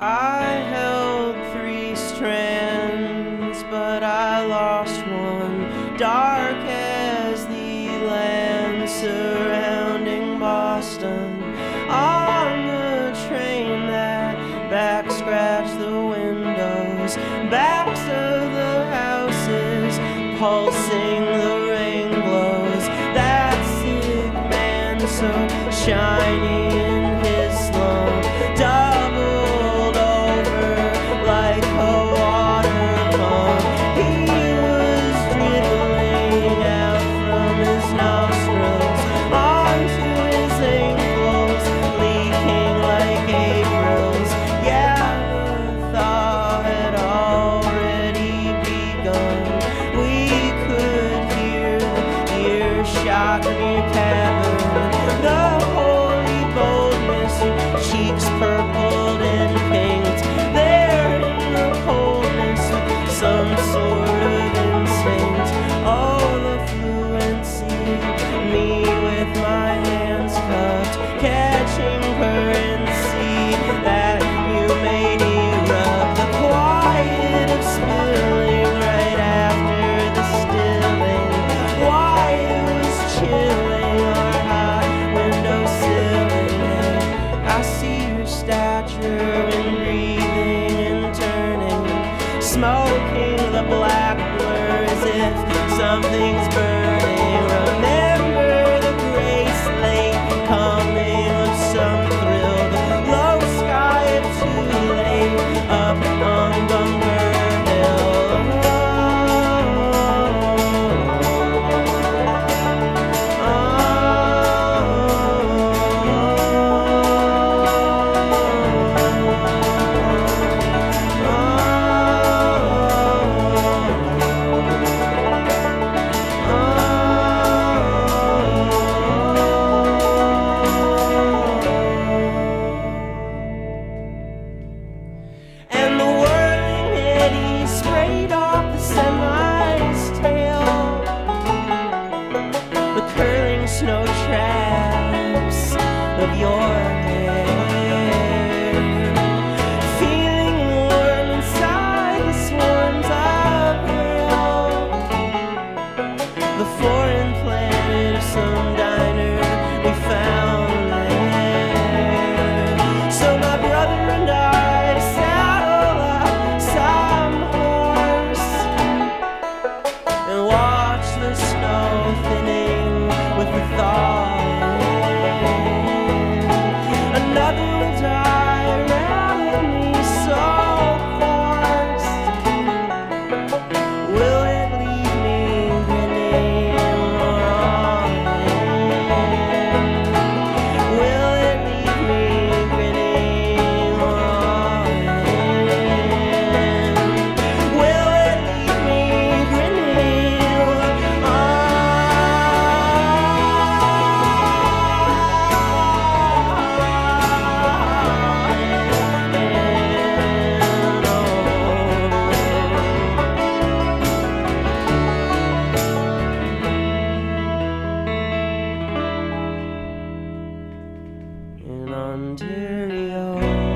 I held three strands, but I lost one. Dark as the land surrounding Boston. On the train that back scratched the windows, backs of the houses, pulsing the rain glows. That sick man so shiny. smoking the blackbirds if something's burning. snow traps of yours. Ontario.